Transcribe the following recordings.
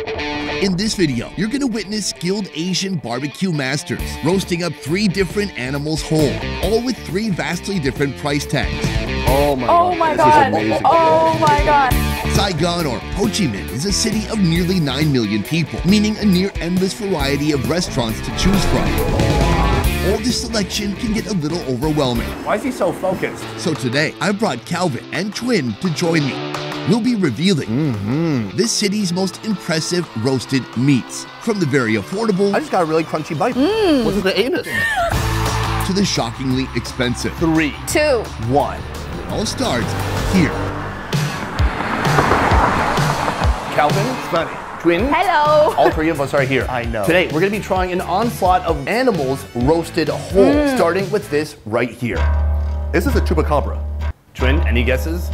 In this video, you're gonna witness skilled Asian barbecue masters roasting up three different animals whole, all with three vastly different price tags. Oh my Oh god. my this god. is amazing. Oh my god. Saigon or Ho Chi Minh is a city of nearly 9 million people, meaning a near endless variety of restaurants to choose from. All this selection can get a little overwhelming. Why is he so focused? So today, I brought Calvin and Twin to join me. We'll be revealing this city's most impressive roasted meats, from the very affordable I just got a really crunchy bite. Mm. What's the anus? to the shockingly expensive. Three, two, one. It all starts here. Calvin, Funny. twin. Hello. All three of us are here. I know. Today, we're gonna be trying an onslaught of animals roasted whole, mm. starting with this right here. This is a chupacabra. Twin, any guesses?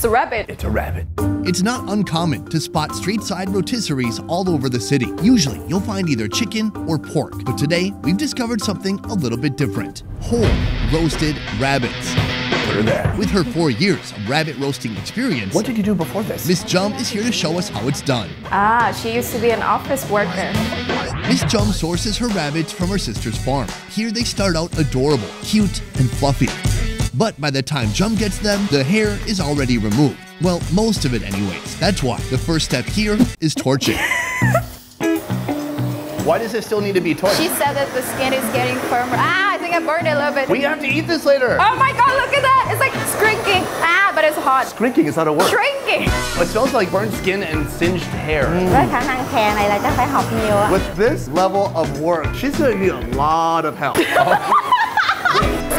It's a rabbit. It's a rabbit. It's not uncommon to spot street side rotisseries all over the city. Usually, you'll find either chicken or pork, but today we've discovered something a little bit different whole roasted rabbits. Put her there. With her four years of rabbit roasting experience, What did you do before this? Miss Trâm is here to show us how it's done. Ah, she used to be an office worker. Miss Trâm sources her rabbits from her sister's farm. Here they start out adorable, cute, and fluffy. But by the time Trâm gets them, the hair is already removed. Well, most of it anyways. That's why the first step here is torching. Why does it still need to be torched? She said that the skin is getting firmer. Ah, I think I burned it a little bit. we have to eat this later. Oh my god, look at that. It's like shrinking. Ah, but it's hot. Shrinking is not a word. Shrinking. It smells like burnt skin and singed hair. với khả năng thèn này là chắc phải học nhiều ạ. With this level of work, she's gonna need a lot of help.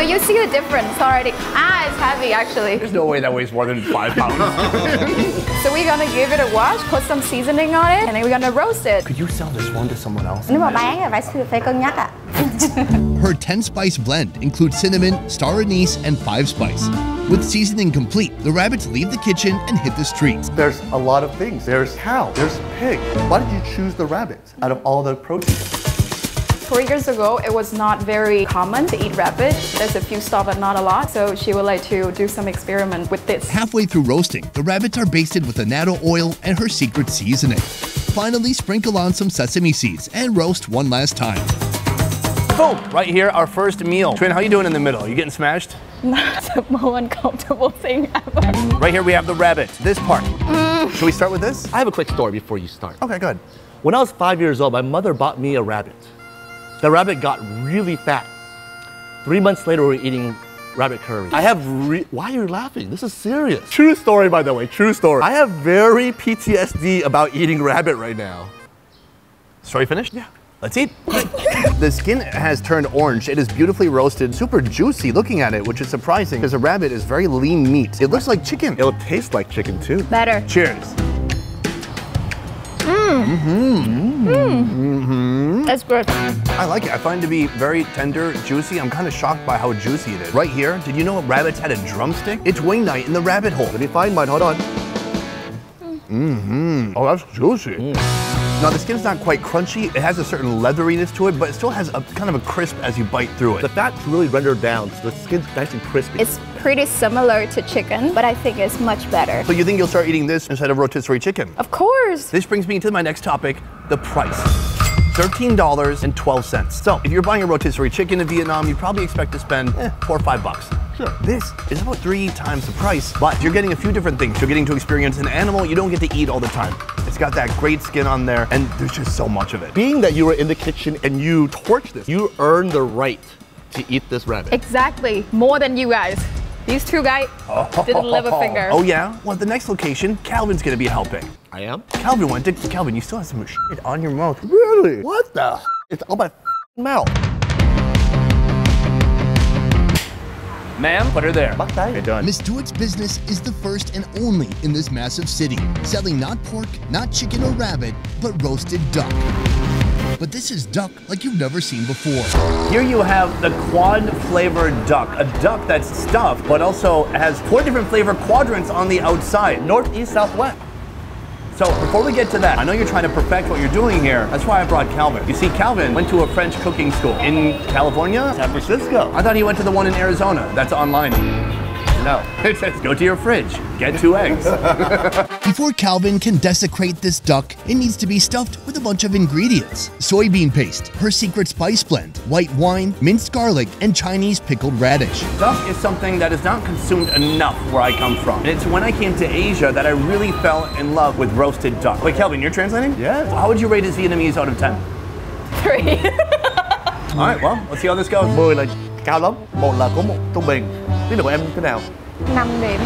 So you see the difference already. Ah, it's heavy actually. There's no way that weighs more than five pounds. So we're gonna give it a wash, put some seasoning on it, and then we're gonna roast it. Could you sell this one to someone else? Nếu mà bán thì phải phải cân nhắc ạ. Her 10 spice blend includes cinnamon, star anise, and 5 spice. With seasoning complete, the rabbits leave the kitchen and hit the streets. There's a lot of things. There's cow, there's pig. Why did you choose the rabbits out of all the protein? Four years ago, it was not very common to eat rabbit. There's a few stall, but not a lot. So she would like to do some experiment with this. Halfway through roasting, the rabbits are basted with annatto oil and her secret seasoning. Finally, sprinkle on some sesame seeds and roast one last time. Boom! Right here, our first meal. Twin, how you doing in the middle? You getting smashed? That's the most uncomfortable thing ever. Right here we have the rabbit. This part. Mm. Should we start with this? I have a quick story before you start. Okay, good. When I was five years old, my mother bought me a rabbit. The rabbit got really fat. Three months later, we were eating rabbit curry. I have re- why are you laughing? This is serious. True story, by the way. True story. I have very PTSD about eating rabbit right now. Story finished? Yeah. Let's eat. the skin has turned orange. It is beautifully roasted, super juicy looking at it, which is surprising because a rabbit is very lean meat. It looks like chicken. It'll taste like chicken too. Better. Cheers. Mm. Mm-hmm. Mm. Mm-hmm. That's good. I like it. I find it to be very tender, juicy. I'm kind of shocked by how juicy it is. Right here, did you know rabbits had a drumstick? It's wing night in the rabbit hole. Let me find mine. Hold on. Mmm. Oh, that's juicy. Mm. Now the skin's not quite crunchy. It has a certain leatheriness to it, but it still has a kind of a crisp as you bite through it. The it. fat's really rendered down, so the skin's nice and crispy. It's pretty similar to chicken, but I think it's much better. So you think you'll start eating this instead of rotisserie chicken? Of course. This brings me to my next topic, the price. $13.12. So, if you're buying a rotisserie chicken in Vietnam, you probably expect to spend eh, four or five bucks. Sure. This is about three times the price, but you're getting a few different things. You're getting to experience an animal you don't get to eat all the time. It's got that great skin on there, and there's just so much of it. Being that you were in the kitchen and you torched this, you earned the right to eat this rabbit. Exactly. More than you guys. These two guys oh. didn't live a finger. Oh yeah? Well, the next location, Calvin's gonna be helping. I am? Calvin went to, Calvin, you still have some shit on your mouth. Really? What the? It's on my mouth. Ma'am, put her there. Bác tay. Okay, done. Miss Dewitt's business is the first and only in this massive city, selling not pork, not chicken or rabbit, but roasted duck. But this is duck like you've never seen before. Here you have the quad flavored duck, a duck that's stuffed, but also has four different flavor quadrants on the outside. North, east, south, west. So before we get to that, I know you're trying to perfect what you're doing here. That's why I brought Calvin. You see, Calvin went to a French cooking school in California, San Francisco. I thought he went to the one in Arizona. That's online. No. It says go to your fridge, get two eggs. Before Calvin can desecrate this duck, it needs to be stuffed with a bunch of ingredients. Soybean paste, her secret spice blend, white wine, minced garlic, and Chinese pickled radish. Duck is something that is not consumed enough where I come from. And it's when I came to Asia that I really fell in love with roasted duck. Wait, Calvin, you're translating? Yeah. How would you rate his Vietnamese out of 10? Three. All right, well, let's see how this goes. 10 là cao lắm, một là có một trung bình. Tiếng của em thế nào? 5 điểm.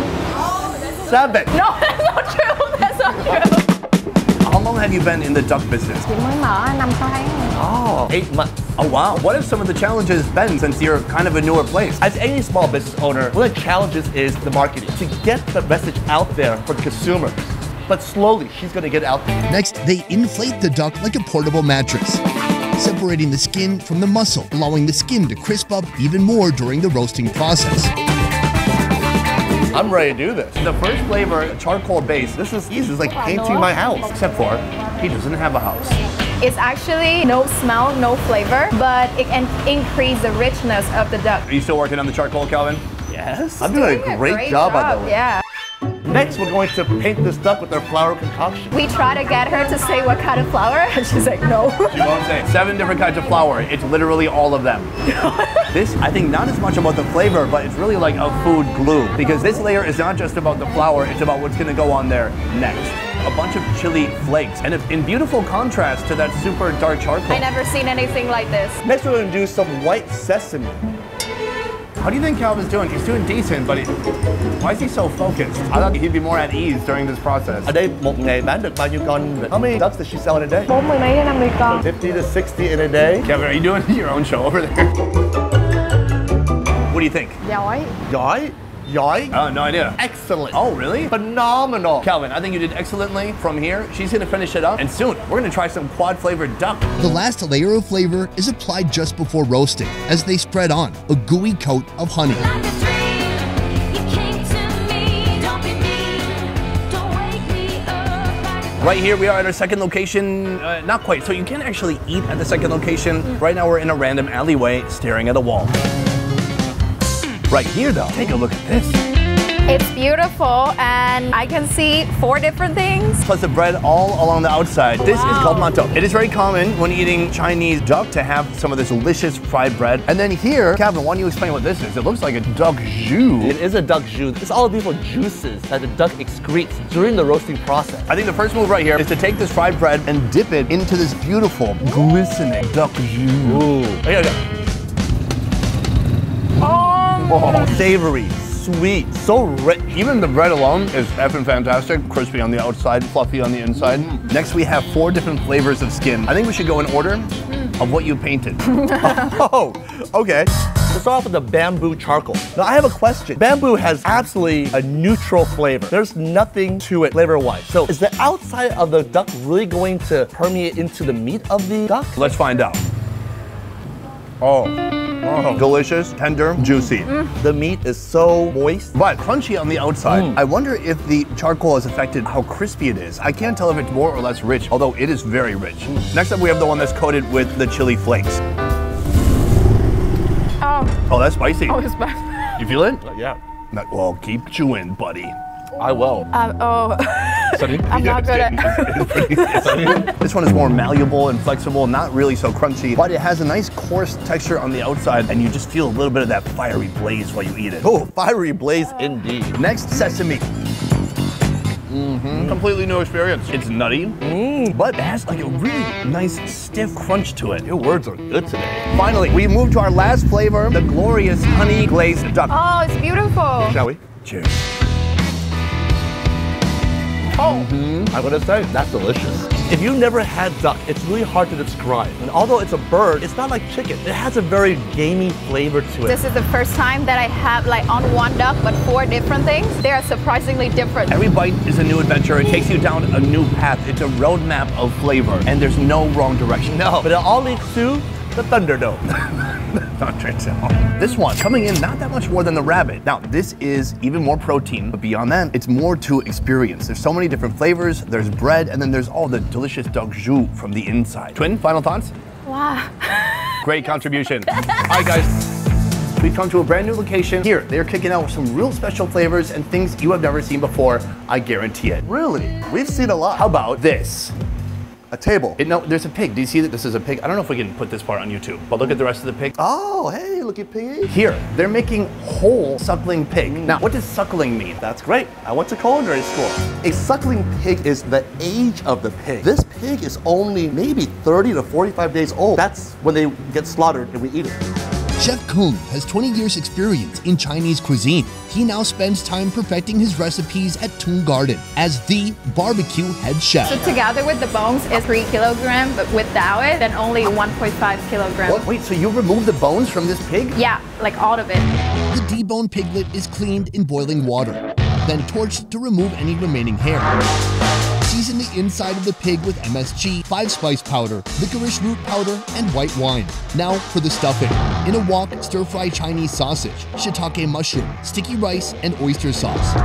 Seven. no, that's not true. That's not true. How long have you been in the duck business? Chị mới mở 5 6 tháng. Oh, eight months. Oh, wow. What have some of the challenges been since you're kind of a newer place? As any small business owner, one of the challenges is the marketing to get the message out there for the consumers. But slowly, she's going to get out there. Next, they inflate the duck like a portable mattress, separating the skin from the muscle, allowing the skin to crisp up even more during the roasting process. I'm ready to do this. The first flavor, charcoal base, this is This is like painting my house. except for he doesn't have a house. It's actually no smell, no flavor, but it can increase the richness of the duck. Are you still working on the charcoal, Calvin? Yes. I'm doing a great, job, by the way. Yeah. Next, we're going to paint this duck with our flour concoction. We try to get her to say what kind of flour, and she's like, no. She won't say. Seven different kinds of flour. It's literally all of them. this, I think, not as much about the flavor, but it's really like a food glue. Because this layer is not just about the flour, it's about what's gonna go on there next. A bunch of chili flakes. And in beautiful contrast to that super dark charcoal. I never seen anything like this. Next, we're going to do some white sesame. How do you think Calvin's doing? He's doing decent, but he, why is he so focused? I thought he'd be more at ease during this process. Ở đây một ngày bán được bao nhiêu con? How many ducks does she sell in a day? 40 mấy đến 50 con. 50 to 60 in a day. Calvin, are you doing your own show over there? what do you think? Giỏi. Giỏi. Giỏi. Oh, no idea. Excellent. Oh, really? Phenomenal. Calvin, I think you did excellently. From here, she's gonna finish it up, and soon we're gonna try some quad flavored duck. The last layer of flavor is applied just before roasting as they spread on a gooey coat of honey. Like a dream, you came to me. Don't be mean, don't wake me up. Right here, we are at our second location. Uh, not quite. So you can't actually eat at the second location. Right now, we're in a random alleyway, staring at a wall. Right here, though, take a look at this. It's beautiful, and I can see four different things. Plus the bread all along the outside. This is called mantou. It is very common when eating Chinese duck to have some of this delicious fried bread. And then here, Calvin, why don't you explain what this is? It looks like a duck jus. It is a duck jus. It's all the beautiful juices that the duck excretes during the roasting process. I think the first move right here is to take this fried bread and dip it into this beautiful, glistening duck jus. Ooh. Okay, okay. Oh, savory, sweet, so rich. Even the bread alone is effing fantastic. Crispy on the outside, fluffy on the inside. Mm-hmm. Next, we have four different flavors of skin. I think we should go in order mm. of what you painted. Oh, oh, okay. Let's start off with the bamboo charcoal. Now, I have a question. Bamboo has absolutely a neutral flavor. There's nothing to it flavor-wise. So, is the outside of the duck really going to permeate into the meat of the duck? Let's find out. Oh, oh. delicious, tender, juicy. Mm. The meat is so moist. But crunchy on the outside. Mm. I wonder if the charcoal has affected how crispy it is. I can't tell if it's more or less rich, although it is very rich. Mm. Next up, we have the one that's coated with the chili flakes. Oh, Oh, that's spicy. oh, it's spicy. You feel it? Yeah, Not- Well, keep chewing, buddy. I will. Um, oh, Sonny? I'm not good at. This one is more malleable and flexible, not really so crunchy, but it has a nice coarse texture on the outside, and you just feel a little bit of that fiery blaze while you eat it. Oh, fiery blaze indeed. Next, sesame. Mm-hmm. Completely new experience. It's nutty, but it has like a really nice stiff crunch to it. Your words are good today. Finally, we move to our last flavor, the glorious honey glazed duck. Oh, it's beautiful. Shall we? Cheers. Oh. Mm-hmm. I'm gonna say that's delicious. If you've never had duck, it's really hard to describe. And although it's a bird, it's not like chicken. It has a very gamey flavor to it. This is the first time that I have like on one duck, but four different things. They are surprisingly different. Every bite is a new adventure. It takes you down a new path. It's a roadmap of flavor, and there's no wrong direction. no, but it all leads to the Thunderdome. Not Transcell. This one coming in not that much more than the rabbit. Now, this is even more protein, but beyond that, it's more to experience. There's so many different flavors. There's bread, and then there's all the delicious duck jus from the inside. Twin, final thoughts? Wow. Great contribution. all right, guys. We've come to a brand new location. Here, they're kicking out some real special flavors and things you have never seen before. I guarantee it. Really? We've seen a lot. How about this? A table. It, no, there's a pig. Do you see that this is a pig? I don't know if we can put this part on YouTube, but look at the rest of the pig. Oh, hey, look at Piggy. Here, they're making whole suckling pig. Mm. Now, what does suckling mean? That's great. I went to culinary school. A suckling pig is the age of the pig. This pig is only maybe 30 to 45 days old. That's when they get slaughtered and we eat it. Chef Cường has 20 years experience in Chinese cuisine. He now spends time perfecting his recipes at Tung Garden as the barbecue head chef. So together with the bones is 3 kilogram, but without it, then only 1.5 kilogram. What? Wait, so you remove the bones from this pig? Yeah, like all of it. The deboned piglet is cleaned in boiling water, then torched to remove any remaining hair. Season the inside of the pig with MSG, 5 spice powder, licorice root powder, and white wine. Now for the stuffing. In a wok, stir fry Chinese sausage, shiitake mushroom, sticky rice, and oyster sauce.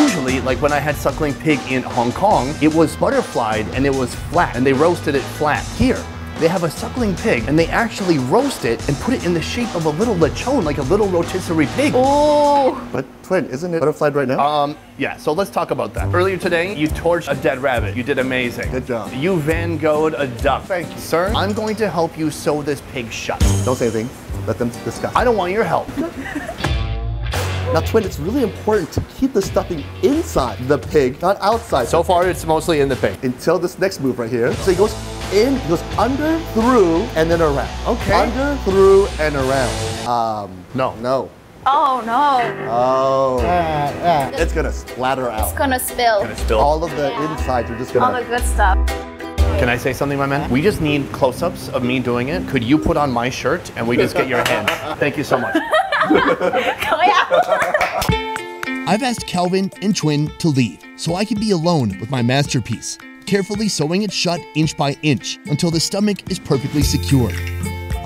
Usually, like when I had suckling pig in Hong Kong, it was butterflied and it was flat, and they roasted it flat. Here, they have a suckling pig and they actually roast it and put it in the shape of a little lechon, like a little rotisserie pig. Oh, But twin, isn't it butterflied right now? Um, yeah, so let's talk about that. Earlier today, you torched a dead rabbit. You did amazing. Good job. You Van Gogh'd a duck. Thank you. Sir, I'm going to help you sew this pig shut. Don't say anything. Let them discuss. I don't want your help. Now, twin, it's really important to keep the stuffing inside the pig, not outside. So far, it's mostly in the pig. until this next move right here. So he goes in, he goes under, through, and then around. Okay. Under, through, and around. Um, No. no. oh no. Oh. It's gonna splatter out. It's gonna spill Gonna spill. All of the insides are just gonna. All the good stuff. Can I say something, my man? We just need close-ups of me doing it. Could you put on my shirt and we just get your hands? Thank you so much. I've asked Calvin and Twin to leave so I can be alone with my masterpiece, carefully sewing it shut inch by inch until the stomach is perfectly secured.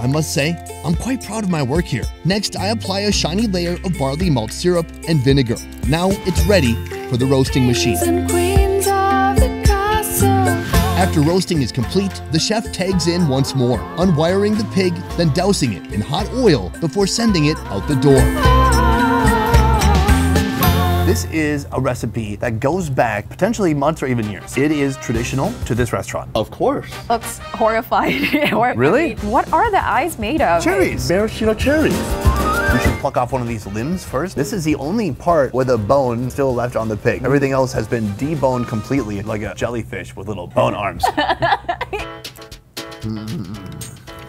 I must say, I'm quite proud of my work here. Next, I apply a shiny layer of barley malt syrup and vinegar. Now it's ready for the roasting machine. and queens of the castle. After roasting is complete, the chef tags in once more, unwiring the pig, then dousing it in hot oil before sending it out the door. This is a recipe that goes back potentially months or even years. It is traditional to this restaurant. Of course. Looks horrified. Really? What are the eyes made of? Cherries. Maraschino cherries. We should pluck off one of these limbs first. This is the only part where the bone still left on the pig. Everything else has been deboned completely, like a jellyfish with little bone arms. Mm.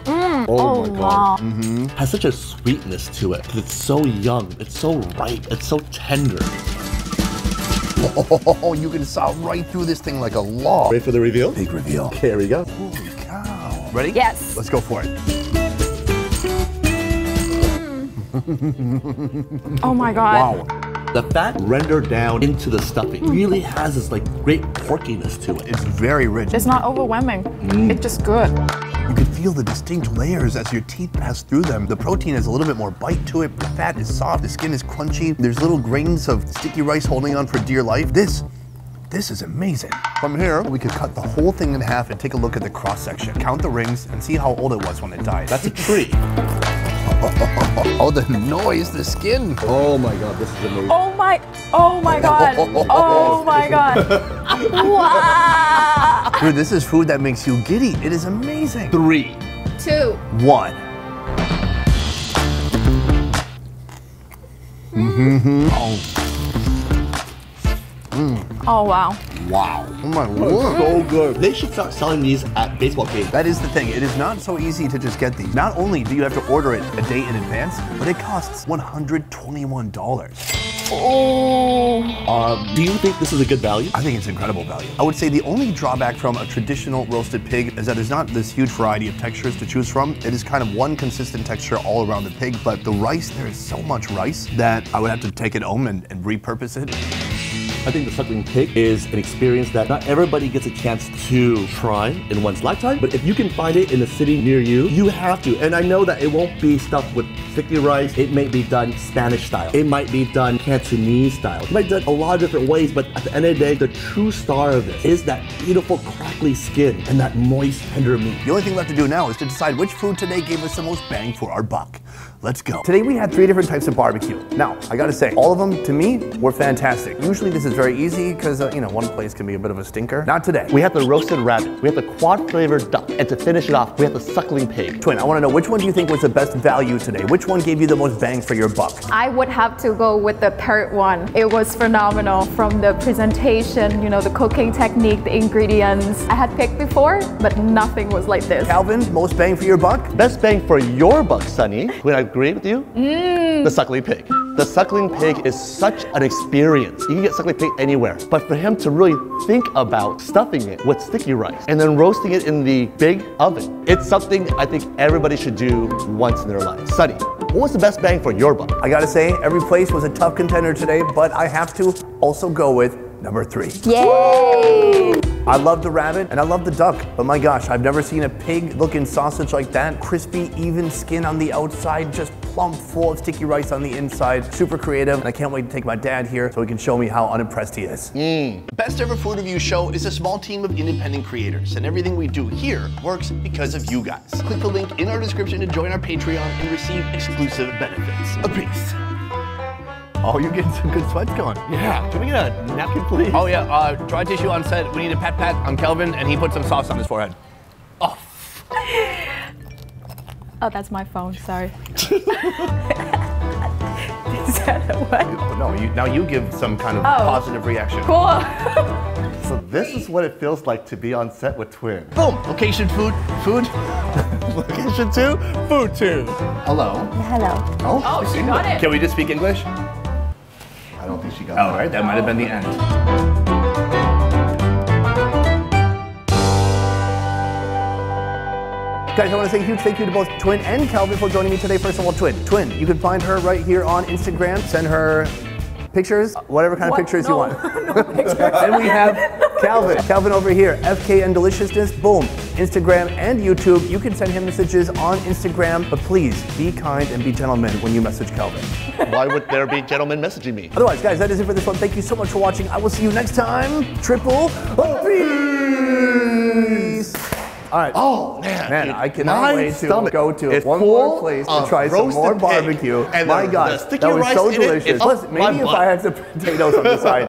Mm. Oh, oh, my wow. god. Has such a sweetness to it. It's so young. It's so ripe. It's so tender. Oh, you can saw right through this thing like a log. Ready for the reveal? Big reveal. Here we go. Holy cow. Ready? Yes. Let's go for it. Mm. Oh my god. Wow. The fat rendered down into the stuffing hmm. really has this like great porkiness to it. It's very rich. It's not overwhelming. Mm. It's just good. You can feel the distinct layers as your teeth pass through them. The protein has a little bit more bite to it. The fat is soft. The skin is crunchy. There's little grains of sticky rice holding on for dear life. This, this is amazing. From here, we could cut the whole thing in half and take a look at the cross section. Count the rings and see how old it was when it died. That's a tree. oh, the noise, the skin. Oh my god, this is amazing. Oh my, oh my god. Oh my god. wow. Dude, this is food that makes you giddy. It is amazing. Three. Two. One. Mm-hmm. Mm-hmm. Oh wow. Wow. Oh my word. So good. They should start selling these at baseball games. That is the thing. It is not so easy to just get these. Not only do you have to order it a day in advance, but it costs $121. Um, do you think this is a good value? I think it's incredible value. I would say the only drawback from a traditional roasted pig is that there's not this huge variety of textures to choose from. It is kind of one consistent texture all around the pig, but the rice, there is so much rice that I would have to take it home and, and repurpose it. I think the suckling pig is an experience that not everybody gets a chance to try in one's lifetime. But if you can find it in a city near you, you have to. And I know that it won't be stuffed with sticky rice. It may be done Spanish style. It might be done Cantonese style. It might be done a lot of different ways. But at the end of the day, the true star of this is that beautiful crackly skin and that moist tender meat. The only thing left to do now is to decide which food today gave us the most bang for our buck. Let's go. Today we had three different types of barbecue. Now, I gotta say, all of them to me were fantastic. Usually this is very easy because, uh, you know, one place can be a bit of a stinker. Not today. We have the roasted rabbit. We have the quad flavored duck. And to finish it off, we have the suckling pig. Twin, I wanna know which one do you think was the best value today? Which one gave you the most bang for your buck? I would have to go with the parrot one. It was phenomenal from the presentation, you know, the cooking technique, the ingredients. I had picked before, but nothing was like this. Calvin, most bang for your buck? Best bang for your buck, Sonny. Would I agree with you? Mm. The suckling pig. The suckling pig is such an experience. You can get suckling pig anywhere. But for him to really think about stuffing it with sticky rice and then roasting it in the big oven, it's something I think everybody should do once in their life. Sonny, what was the best bang for your buck? I gotta say, every place was a tough contender today, but I have to also go with number three. Yay! I love the rabbit and I love the duck, but my gosh, I've never seen a pig looking sausage like that. Crispy, even skin on the outside, just plump full of sticky rice on the inside. Super creative, and I can't wait to take my dad here so he can show me how unimpressed he is. Mm. The Best Ever Food Review Show is a small team of independent creators, and everything we do here works because of you guys. Click the link in our description to join our Patreon and receive exclusive benefits. A peace. Oh, you're getting some good sweats going. Yeah, can we get a napkin, please? Oh yeah, uh, dry tissue on set. We need a pat pat on Calvin, and he put some sauce on his forehead. Oh, oh, that's my phone, sorry. Is that a what? No, you, now you give some kind of Oh. positive reaction. Cool. So this is what it feels like to be on set with Twin. Boom. Location, food, food. Location two, food two. Hello. Hello. Oh, Oh, she got it. Can we just speak English? I think she got oh, All right, that might have been the end. Guys, I want to say a huge thank you to both Twin and Calvin for joining me today. First of all, Twin. Twin, you can find her right here on Instagram. Send her pictures, whatever kind What? of pictures you want. no pictures. then we have Calvin. Calvin over here, FKN Deliciousness. Boom. Instagram and YouTube. You can send him messages on Instagram, but please be kind and be gentlemen when you message Calvin. Why would there be gentlemen messaging me? Otherwise, guys, that is it for this one. Thank you so much for watching. I will see you next time. Triple peace. All right. Oh man, Man, dude, I cannot wait to go to is one more place to of try some more barbecue. and My the- God, the that was rice so it delicious. is Plus, maybe if butt. I had some potatoes on the side.